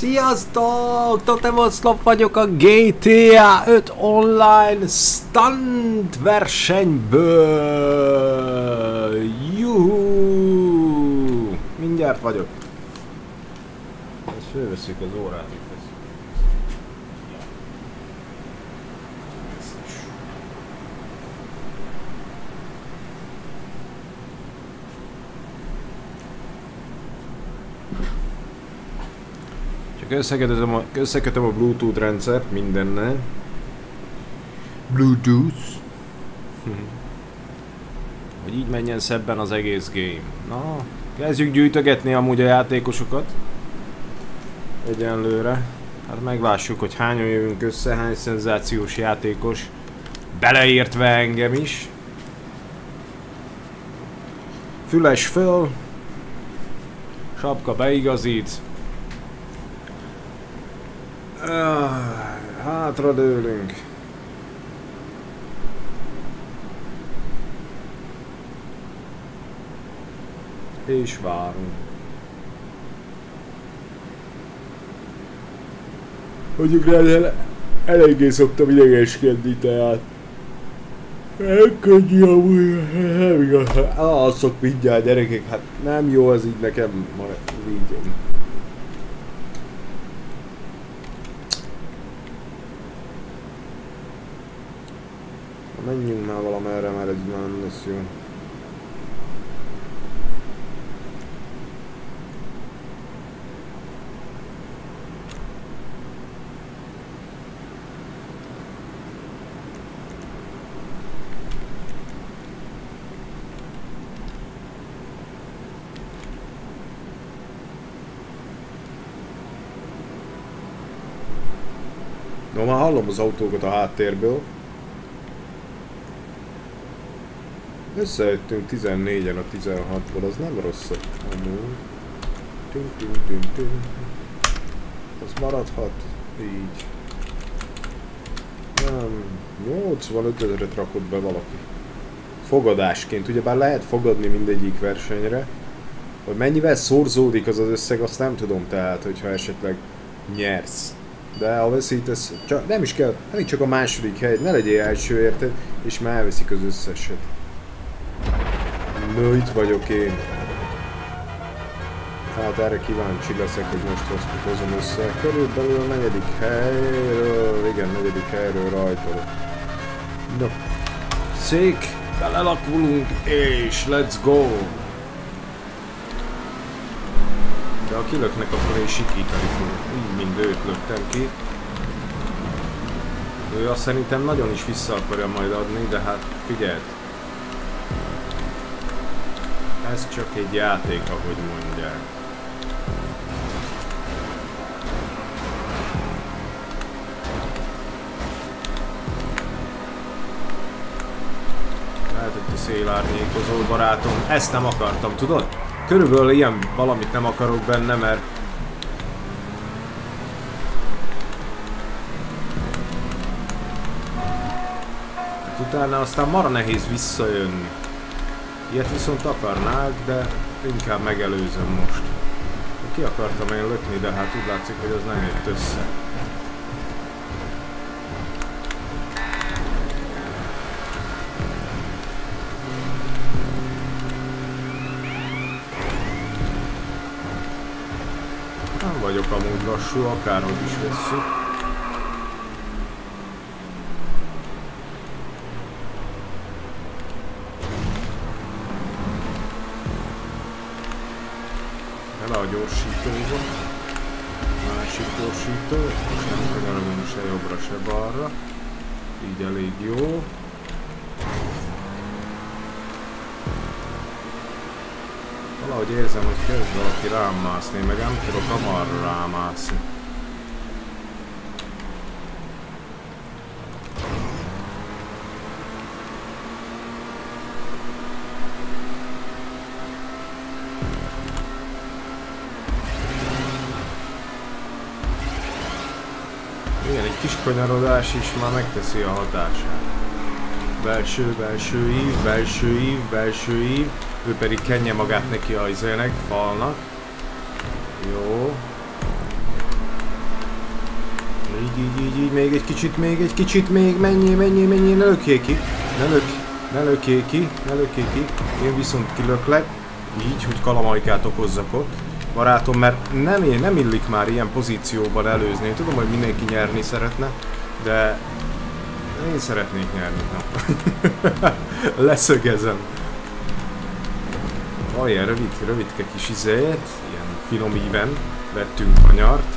Sziasztok! Totem Oszlop vagyok a GTA 5 online stunt versenyből! Juhu! Mindjárt vagyok. Ezt fölveszik az órát itt. Csak összekötöm a, összekötöm a Bluetooth rendszert mindennel. Bluetooth. Hogy így menjen szebben az egész game. Na, kezdjük gyűjtögetni amúgy a játékosokat. Egyenlőre. Hát meglássuk, hogy hányan jövünk össze, hány szenzációs játékos. Beleértve engem is. Füles föl. Sapka beigazít. Ah, hátra dőlünk. És várunk. Mondjuk rá, el, eléggé szoktam idegeskedni, tehát. Könnyű amúgy, nem igaz. Alszok mindjárt gyerekek, hát nem jó az így nekem, ma így. Menjünk már valamerre, mert ez már nem lesz jó. No, már hallom az autókat a háttérből. Összejöttünk 14-en a 16-ból, az nem rossz amúgy. Tün, tün. Az maradhat így. Nem, 85 ezeret rakott be valaki. Fogadásként, ugyebár lehet fogadni mindegyik versenyre. Hogy mennyivel szorzódik az az összeg, azt nem tudom tehát, hogyha esetleg nyersz. De ha veszítesz, csak, nem is kell, nem csak a második hely, ne legyél első érted, és már elveszik az összeset. No, itt vagyok én. Hát erre kíváncsi leszek, hogy most azt hozom össze. Körülbelül a negyedik helyről, igen, negyedik helyről rajtolok. No. Szék, belelakulunk, és let's go! De ha kilöknek, akkor én sikítani fogok. Így mind őt löktem ki. Ő azt szerintem nagyon is vissza akarja majd adni, de hát figyeld. Ez csak egy játék, ahogy mondják. Lehet, hogy szélárnyékozó barátom. Ezt nem akartam, tudod? Körülbelül ilyen valamit nem akarok benne, mert hát utána aztán mara nehéz visszajönni. Ilyet viszont akarnák, de inkább megelőzöm most. Ki akartam én lökni, de hát úgy látszik, hogy az nem jött össze. Nem vagyok amúgy lassú, akárhogy is vesszük. Bele a gyorsítóba. Másik gyorsító. Most nem kanyarodunk se jobbra, se balra. Így elég jó. Valahogy érzem, hogy kezd valaki rám mászni, meg nem tudok hamar rámászni. Igen, egy kis kanyarodás is már megteszi a hatását. Belső, belső ív, belső ív, belső ív. Ő pedig kenje magát neki a izének, falnak. Jó. így, így, így, még egy kicsit, még egy kicsit, még, mennyi, mennyi, mennyi, ne lökjék ki, ne lök, ne lökjék ki, ne lökjék ki, én viszont kilöklek, így, hogy kalamajkát okozzak ott. Barátom, mert nem, nem illik már ilyen pozícióban előzni. Én tudom, hogy mindenki nyerni szeretne, de én szeretnék nyerni. Na. Leszögezem. Olyan rövid, rövidke kis izét, ilyen finom íven vettünk a nyart.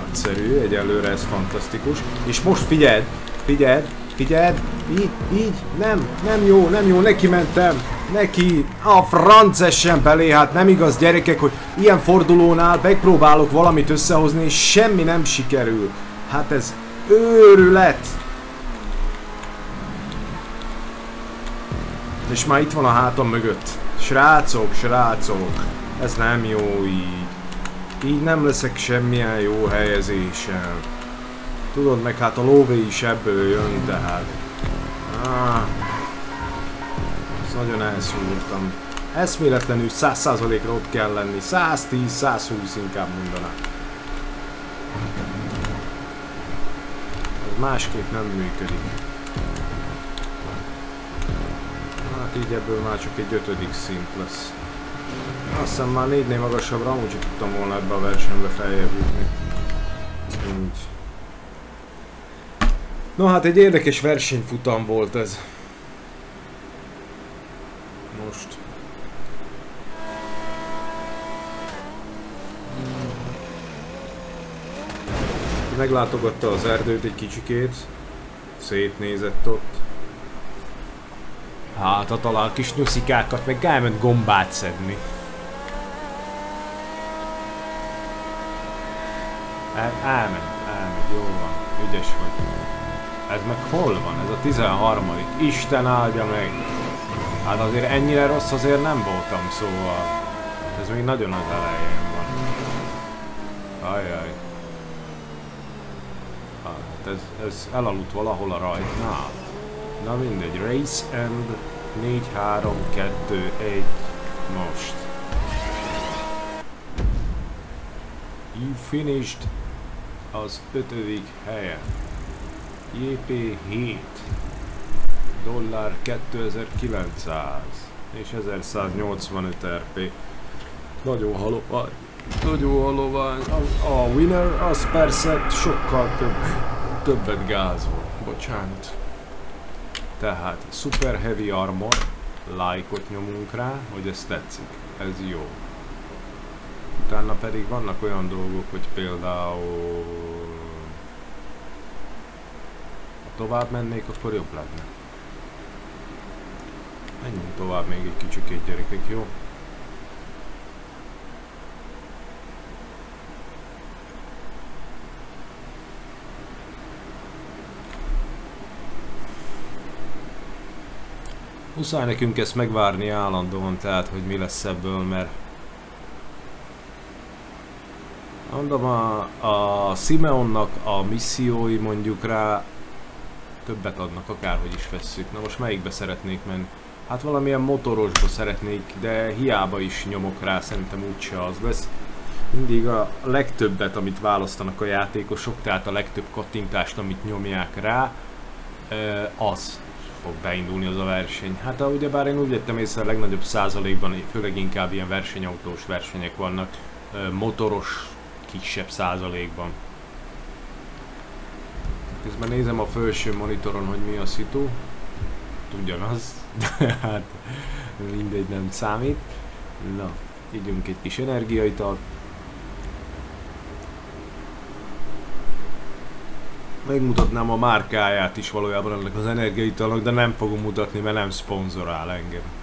Nagyszerű, egyelőre ez fantasztikus. És most figyeld, figyeld, figyeld, így, így, nem, nem jó, nem jó, neki mentem, neki, a franc essen belé, hát nem igaz gyerekek, hogy ilyen fordulónál megpróbálok valamit összehozni, és semmi nem sikerül. Hát ez őrület! És már itt van a hátam mögött. Srácok, srácok, ez nem jó így. Így nem leszek semmilyen jó helyezésen. Tudod meg, hát a lóvé is ebből jön, tehát. Ah. Nagyon elszúrtam. Eszméletlenül 100%-ra ott kell lenni. 110-120 inkább mondanám. Ez másképp nem működik. Hát így ebből már csak egy ötödik szint lesz. Azt hiszem már négynél magasabbra amúgy sem tudtam volna ebbe a versenybe feljebb jutni. No hát egy érdekes versenyfutam volt ez. Most. Meglátogatta az erdőt egy kicsikét, szétnézett ott. Hát, a talál kis nyuszikákat, meg elment gombát szedni. El, elment, elment, jó van, ügyes vagy. Ez meg hol van? Ez a 13 Isten áldja meg! Hát azért ennyire rossz azért nem voltam, szóval... Ez még nagyon az elején van. Ajaj. Hát ez, ez elaludt valahol a rajtnál. Na mindegy, race and 4, 3, 2, 1, most. You finished az ötödik helyen. JP7 dollár 2900 és 1185 RP. Nagyon halovány. Nagyon halovány. A, a winner az persze sokkal több, többet gázol. Bocsánat. Tehát Super Heavy Armor, like-ot nyomunk rá, hogy ez tetszik. Ez jó. Utána pedig vannak olyan dolgok, hogy például tovább mennék, akkor jobb lenne. Menjünk tovább még egy kicsikét gyerekek, jó? Muszáj nekünk ezt megvárni állandóan, tehát hogy mi lesz ebből, mert Mondom, a, a Simeonnak a missziói mondjuk rá többet adnak, akárhogy is vesszük. Na most melyikbe szeretnék menni? Hát valamilyen motorosba szeretnék, de hiába is nyomok rá, szerintem úgyse az lesz. Mindig a legtöbbet, amit választanak a játékosok, tehát a legtöbb kattintást, amit nyomják rá, az fog beindulni az a verseny. Hát ugyebár én úgy vettem észre, a legnagyobb százalékban, főleg inkább ilyen versenyautós versenyek vannak, motoros kisebb százalékban. Közben nézem a felső monitoron, hogy mi a szitu. Ugyanaz, de hát mindegy nem számít. Na, ígyunk egy kis energiaitalt. Megmutatnám a márkáját is valójában ennek az energiaitalnak, de nem fogom mutatni, mert nem szponzorál engem.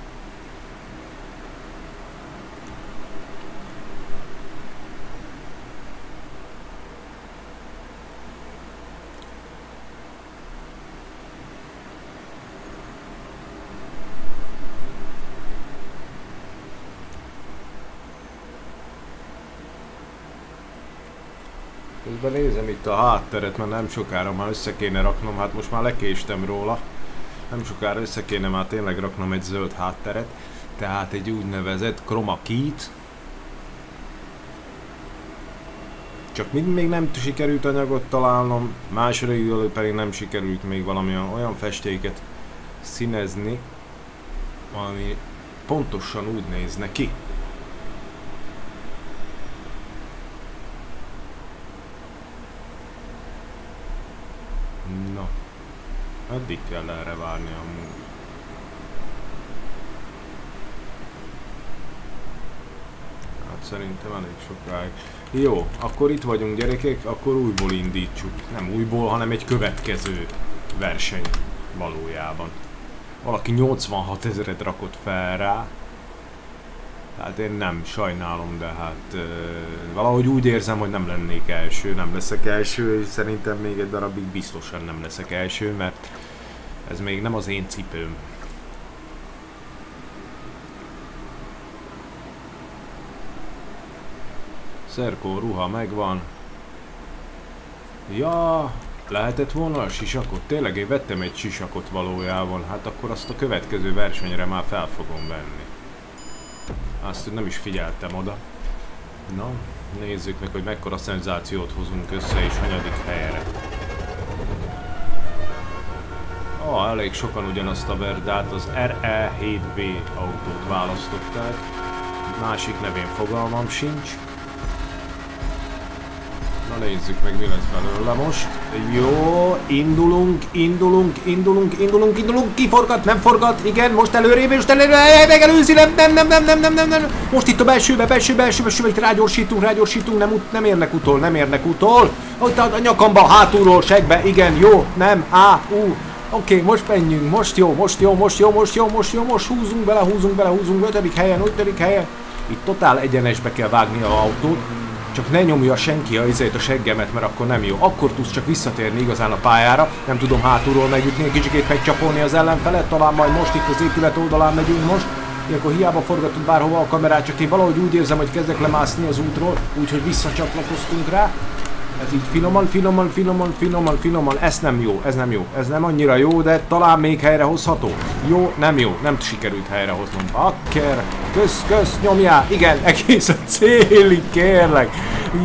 Közben nézem itt a hátteret, mert nem sokára már össze kéne raknom, hát most már lekéstem róla. Nem sokára össze kéne már tényleg raknom egy zöld hátteret. Tehát egy úgynevezett chroma keyt. Csak mind még nem sikerült anyagot találnom, idő pedig nem sikerült még valami olyan festéket színezni, ami pontosan úgy nézne ki. Na, eddig kell erre várni amúgy. Hát szerintem elég sokáig. Jó, akkor itt vagyunk gyerekek, akkor újból indítsuk. Nem újból, hanem egy következő verseny valójában. Valaki 86 ezeret rakott fel rá. Hát én nem, sajnálom, de hát uh, valahogy úgy érzem, hogy nem lennék első, nem leszek első, és szerintem még egy darabig biztosan nem leszek első, mert ez még nem az én cipőm. Szerkó ruha megvan. Ja, lehetett volna a sisakot? Tényleg én vettem egy sisakot valójában. Hát akkor azt a következő versenyre már fel fogom venni. Azt nem is figyeltem oda. Na, nézzük meg, hogy mekkora szenzációt hozunk össze és hanyadik helyre. Ah, elég sokan ugyanazt a verdát, az RE7B autót választották. Másik nevén fogalmam sincs. Na nézzük meg, mi lesz belőle most. Jó, indulunk, indulunk, indulunk, indulunk, indulunk, kiforgat, nem forgat, igen, most előrébb, most előrébb, megelőzi, nem, nem, nem, nem, nem, nem, nem, nem, most itt a belsőbe, belsőbe, belsőbe, belsőbe, itt rágyorsítunk, rágyorsítunk, nem, nem érnek utol, nem érnek utol. Ott a nyakamba, hátulról, segbe, igen, jó, nem, á, ú, Oké, okay, most menjünk, most jó, most jó, most jó, most jó, most jó, most húzunk bele, húzunk bele, húzunk, ötödik helyen, ötödik helyen. Itt totál egyenesbe kell vágni a autót. Csak ne nyomja senki a izét a seggemet, mert akkor nem jó. Akkor tudsz csak visszatérni igazán a pályára. Nem tudom hátulról megütni, kicsikét megcsapolni az ellenfelet, talán majd most itt az épület oldalán megyünk most. Ilyenkor hiába forgatunk bárhova a kamerát, csak én valahogy úgy érzem, hogy kezdek lemászni az útról, úgyhogy visszacsatlakoztunk rá. Ez így finoman, finoman, finoman, finoman, finoman, ez nem jó, ez nem jó, ez nem annyira jó, de talán még helyrehozható. Jó, nem jó, nem sikerült helyrehoznom. Bakker, kösz, kösz, nyomjál, igen, egész a célig, kérlek.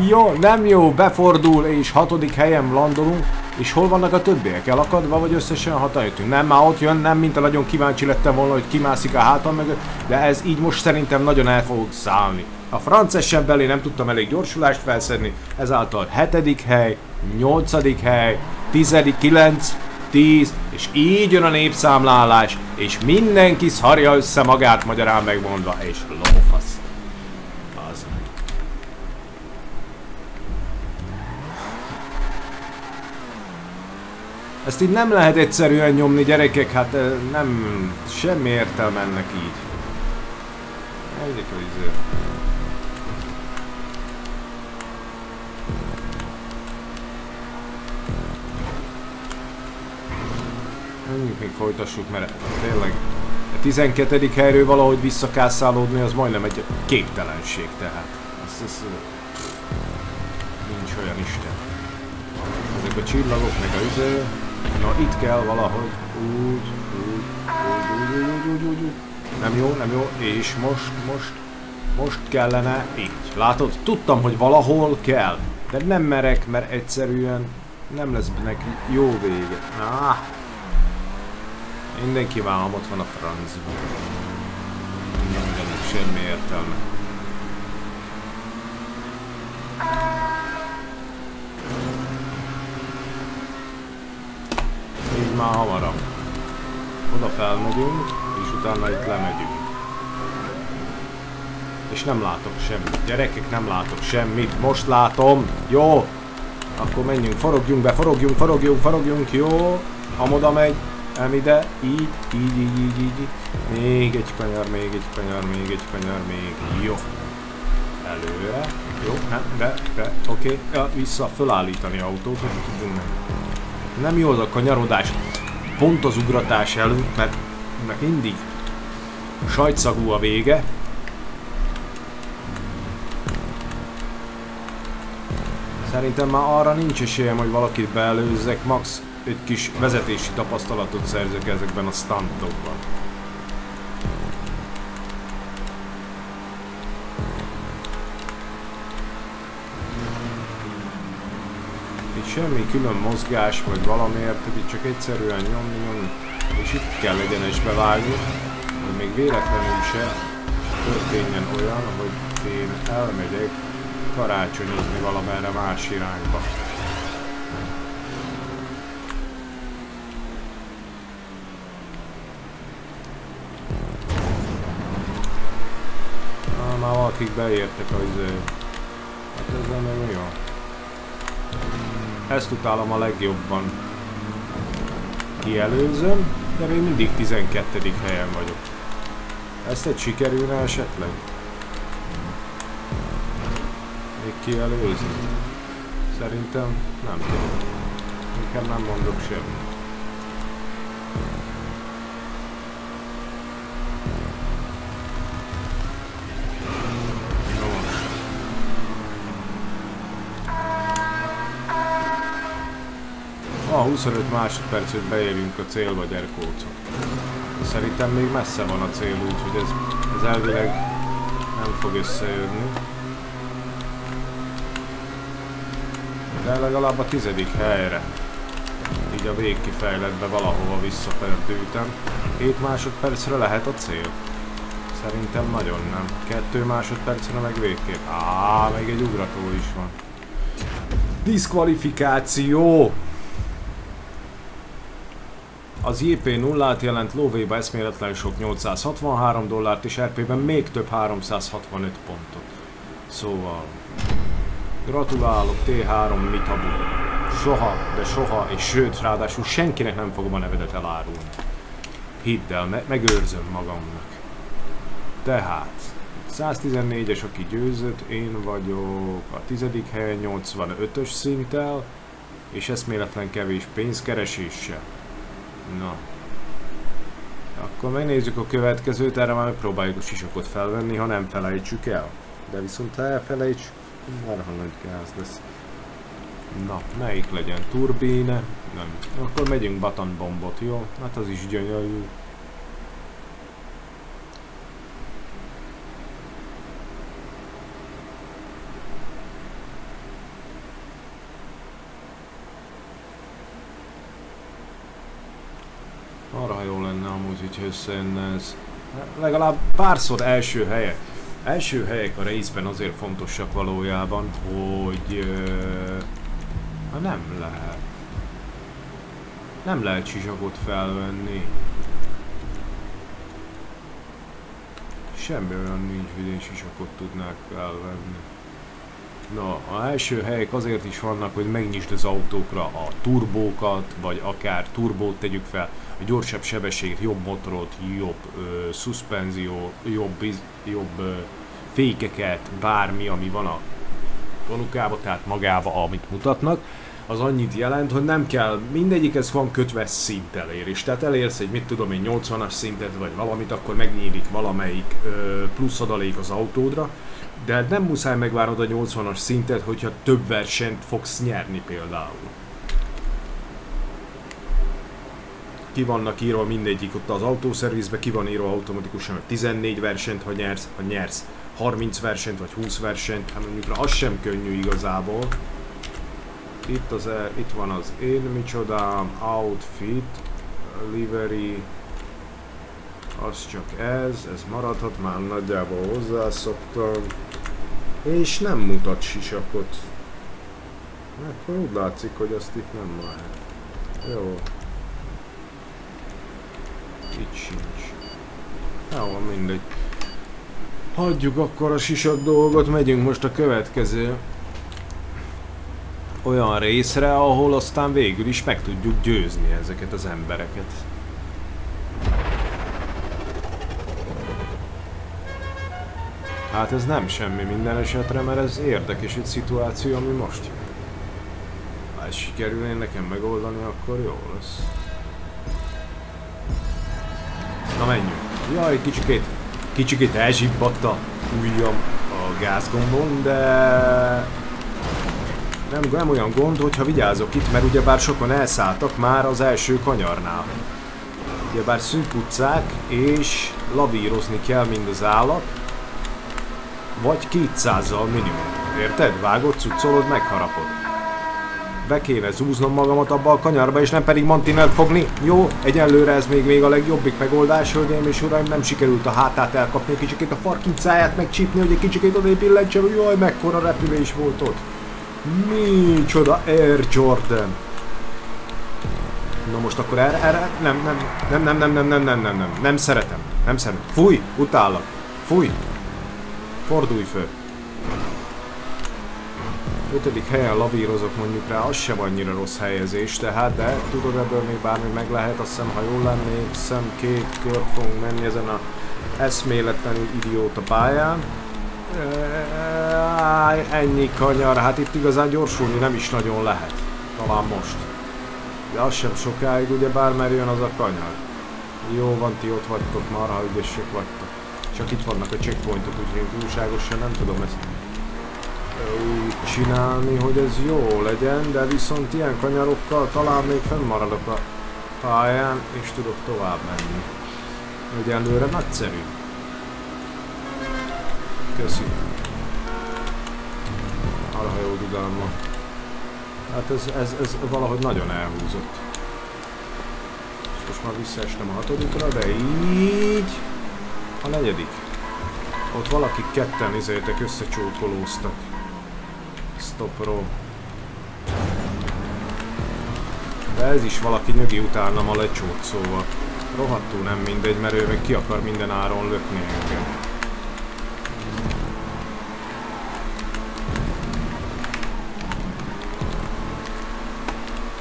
Jó, nem jó, befordul, és hatodik helyen landolunk. És hol vannak a többiek? Elakadva, vagy összesen hatan? Nem, már ott jön, nem, mint a nagyon kíváncsi lettem volna, hogy kimászik a hátam mögött, de ez így most szerintem nagyon el fog szállni. A francesen belé nem tudtam elég gyorsulást felszedni, ezáltal hetedik hely, nyolcadik hely, tizedik, kilenc, tíz, és így jön a népszámlálás, és mindenki szarja össze magát magyarán megmondva, és lófasz. Az. Ezt így nem lehet egyszerűen nyomni, gyerekek, hát nem, semmi értelme ennek így. Egyik a még folytassuk, mert tényleg a 12. helyről valahogy visszakászálódni, az majdnem egy képtelenség tehát. Ez, ez, nincs olyan isten. Ezek a csillagok, meg a üző. Na itt kell valahogy úgy, úgy, úgy, úgy, úgy, úgy, úgy. Nem jó, nem jó. És most, most, most kellene így. Látod? Tudtam, hogy valahol kell. De nem merek, mert egyszerűen nem lesz neki jó vége. Ah, Mindenki vállam, ott van a francban. Nem ennek semmi értelme. Így már hamarabb. Oda felmegyünk, és utána itt lemegyünk. És nem látok semmit. Gyerekek, nem látok semmit. Most látom. Jó. Akkor menjünk, forogjunk be, forogjunk, forogjunk, forogjunk. Jó. Amoda megy. Nem ide, így, így, így, így, így. Még egy kanyar, még egy kanyar, még egy kanyar, még. Jó. Előre. Jó, nem, de, de, oké. Okay. Ja, vissza, fölállítani autót, hogy tudjunk meg. Nem jó az a kanyarodás. Pont az ugratás előtt, mert, mert mindig sajtszagú a vége. Szerintem már arra nincs esélyem, hogy valakit beelőzzek, max egy kis vezetési tapasztalatot szerzek ezekben a stuntokban. Itt semmi külön mozgás, vagy valamiért, itt csak egyszerűen nyomni, nyomni, és itt kell egyenesbe vágni, hogy még véletlenül se történjen olyan, hogy én elmegyek karácsonyozni valamerre más irányba. Már valakik beértek a izé. Hát ez nem jó. Ezt utálom a legjobban. Kielőzöm, de még mindig 12. helyen vagyok. Ezt egy sikerülne esetleg? Még kielőzni? Szerintem nem tudom. Inkább nem mondok semmit. A 25 másodpercet beérjünk a célba, gyerkócok. Szerintem még messze van a cél, úgyhogy ez, ez elvileg nem fog összejönni. De legalább a tizedik helyre. Így a végkifejletbe valahova visszaperdültem. 7 másodpercre lehet a cél. Szerintem nagyon nem. Kettő másodpercre meg végképp. Á, még egy ugrató is van. Diszkvalifikáció! Az JP0-át jelent lóvéba eszméletlen sok 863 dollárt, és RP-ben még több 365 pontot. Szóval... Gratulálok T3 Mitabu. Soha, de soha, és sőt, ráadásul senkinek nem fogom a nevedet elárulni. Hidd el, me megőrzöm magamnak. Tehát, 114-es, aki győzött, én vagyok a tizedik helyen 85-ös szinttel, és eszméletlen kevés pénzkereséssel. Na. Akkor megnézzük a következőt, erre már megpróbáljuk a sisakot felvenni, ha nem felejtsük el. De viszont ha elfelejtsük, már ha nagy gáz lesz. Na, melyik legyen? Turbíne? Nem. Akkor megyünk button bombot, jó? Hát az is gyönyörű. Arra jó lenne amúgy, hogy összejönne ez. Legalább párszor első helyek. Első helyek a részben azért fontosak valójában, hogy... Uh, nem lehet. Nem lehet sisakot felvenni. Semmi olyan nincs, hogy én sisakot tudnák felvenni. Na, a első helyek azért is vannak, hogy megnyisd az autókra a turbókat, vagy akár turbót tegyük fel, gyorsabb sebességet, jobb motorot, jobb ö, szuspenzió, jobb, jobb ö, fékeket, bármi, ami van a tonukába, tehát magába, amit mutatnak, az annyit jelent, hogy nem kell, mindegyikhez van kötve szint elérés. Tehát elérsz egy, mit tudom én, 80-as szintet, vagy valamit, akkor megnyílik valamelyik ö, plusz adalék az autódra, de nem muszáj megvárnod a 80-as szintet, hogyha több versenyt fogsz nyerni például. Ki vannak írva mindegyik ott az autószervizbe, ki van írva automatikusan, hogy 14 versenyt, ha nyersz, ha nyersz 30 versenyt vagy 20 versenyt, hát mondjuk az sem könnyű igazából. Itt, az, itt van az én micsodám, outfit, livery, az csak ez, ez maradhat, már nagyjából hozzászoktam. És nem mutat sisakot. Akkor úgy látszik, hogy azt itt nem lehet. Jó. Itt sincs. Jó, mindegy. Hagyjuk akkor a sisak dolgot, megyünk most a következő olyan részre, ahol aztán végül is meg tudjuk győzni ezeket az embereket. Hát ez nem semmi minden esetre, mert ez érdekes egy szituáció, ami most jön. Ha ez sikerülne nekem megoldani, akkor jó lesz. Na menjünk. Jaj, kicsikét, kicsikét elzsibbadt a ujjam a gázgombon, de nem, nem olyan gond, hogyha vigyázok itt, mert ugyebár sokan elszálltak már az első kanyarnál. Ugyebár szűk utcák, és lavírozni kell mind az állat, vagy 200-zal minimum. Érted? Vágod, cuccolod, megharapod. Be kéne zúznom magamat abba a kanyarba, és nem pedig Mantinelt fogni. Jó, egyelőre ez még, még a legjobbik megoldás, hölgyeim és uraim, nem sikerült a hátát elkapni, egy kicsikét a farkincáját megcsípni, hogy egy kicsikét odébb billentsem, hogy jaj, mekkora repülés volt ott. Micsoda Air Jordan. Na most akkor erre, erre, nem, nem, nem, nem, nem, nem, nem, nem, nem, nem, nem szeretem, nem szeretem. Fúj, utállak, fúj. Fordulj föl. Ötödik helyen lavírozok mondjuk rá, az sem annyira rossz helyezés, tehát de tudod ebből még bármi meg lehet, azt hiszem ha jól szem két kört fogunk menni ezen a eszméletlenül idióta pályán. Ennyi kanyar, hát itt igazán gyorsulni nem is nagyon lehet. Talán most. De az sem sokáig, ugye bár jön az a kanyar. Jó van, ti ott vagytok, marha ügyesek vagytok. Csak itt vannak a checkpointok, úgyhogy túlságosan nem tudom ezt úgy csinálni, hogy ez jó legyen, de viszont ilyen kanyarokkal talán még fennmaradok a pályán, és tudok tovább menni. Egyelőre nagyszerű. Köszi. Arra, jó dudalom van. Hát ez, ez, ez valahogy nagyon elhúzott. És most már visszaestem a hatodikra, de így... A negyedik. Ott valaki ketten izéltek, összecsókolóztak. Stopról. De ez is valaki nyögi utálna a lecsót, szóval rohadtul nem mindegy, mert ő meg ki akar minden áron lökni engem.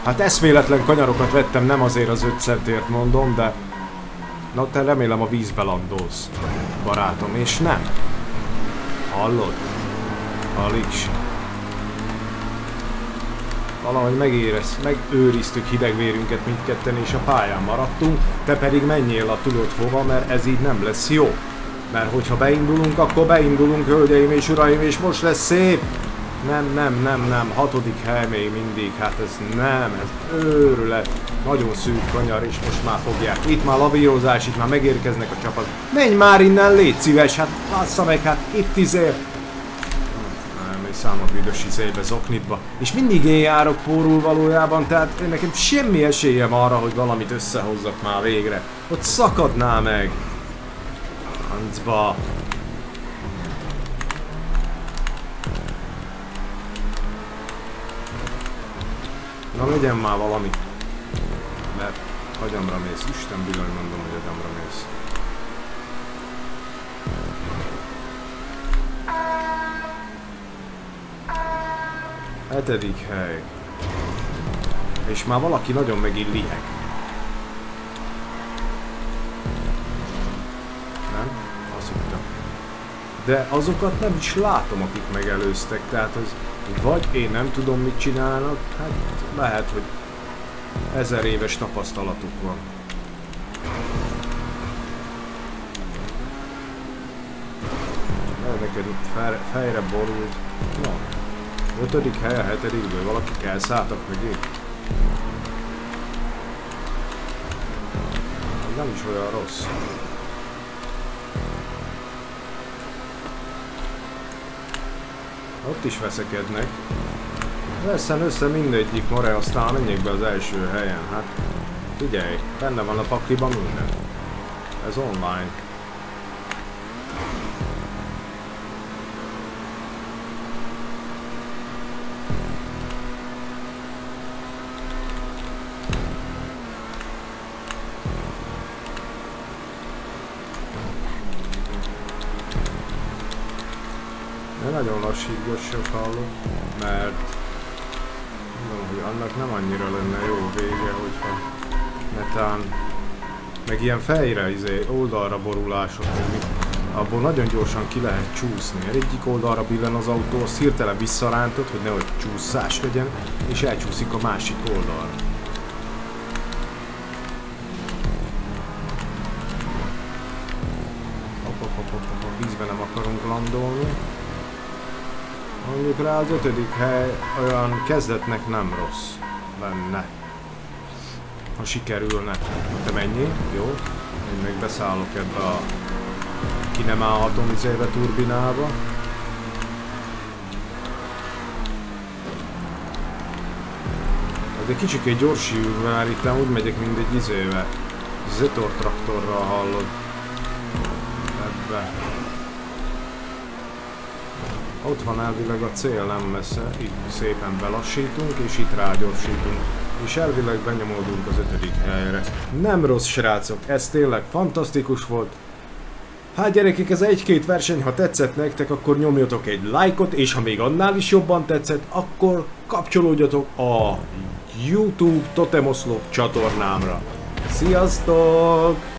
Hát eszméletlen kanyarokat vettem, nem azért az 5 centért mondom, de... Na te remélem a vízbe landolsz, barátom, és nem. Hallod? Alig sem valahogy megérez, megőriztük hidegvérünket mindketten és a pályán maradtunk, te pedig menjél a tudod hova, mert ez így nem lesz jó. Mert hogyha beindulunk, akkor beindulunk, hölgyeim és uraim, és most lesz szép. Nem, nem, nem, nem, hatodik hely még mindig, hát ez nem, ez őrület. Nagyon szűk kanyar, és most már fogják. Itt már lavírozás, itt már megérkeznek a csapat. Menj már innen, légy szíves, hát bassza meg, hát itt izé szám a büdös izébe, zoknitba. És mindig én járok pórul valójában, tehát nekem semmi esélyem arra, hogy valamit összehozzak már végre. Ott szakadná meg. Hancba. Na legyen már valami. Mert agyamra mész. Isten bizony mondom, hogy agyamra mész. Hetedik hely. És már valaki nagyon megint liheg. Nem? Azt hittem. De azokat nem is látom, akik megelőztek, tehát az vagy én nem tudom mit csinálnak, hát lehet, hogy ezer éves tapasztalatuk van. Neked fejre borult. No, Ötödik hely a hetedikből, valaki elszálltak mögé. Nem is olyan rossz. Ott is veszekednek. Veszen össze mindegyik more, aztán menjék be az első helyen. Hát figyelj, benne van a pakliban minden. Ez online. Nagyon lassítgassak hallom, mert mondom, hogy annak nem annyira lenne jó vége, hogyha netán meg ilyen fejre, izé, oldalra borulások, meg abból nagyon gyorsan ki lehet csúszni. Egyik oldalra billen az autó, az hirtelen visszarántott, hogy nehogy csúszás legyen, és elcsúszik a másik oldalra. A vízben nem akarunk landolni. Mondjuk rá az ötödik hely olyan kezdetnek nem rossz lenne. Ha sikerülne. Te mennyi? Jó. Én még beszállok ebbe a ki nem állhatom izébe turbinába. De kicsikét gyorsíjú, már itt úgy megyek, mint egy izével. Zetor traktorral hallod. Ebbe. Ott van elvileg a cél, nem messze. Itt szépen belassítunk, és itt rágyorsítunk. És elvileg benyomódunk az ötödik helyre. Nem rossz srácok, ez tényleg fantasztikus volt. Hát gyerekek, ez egy-két verseny, ha tetszett nektek, akkor nyomjatok egy lájkot, és ha még annál is jobban tetszett, akkor kapcsolódjatok a YouTube Totemoszlop csatornámra. Sziasztok!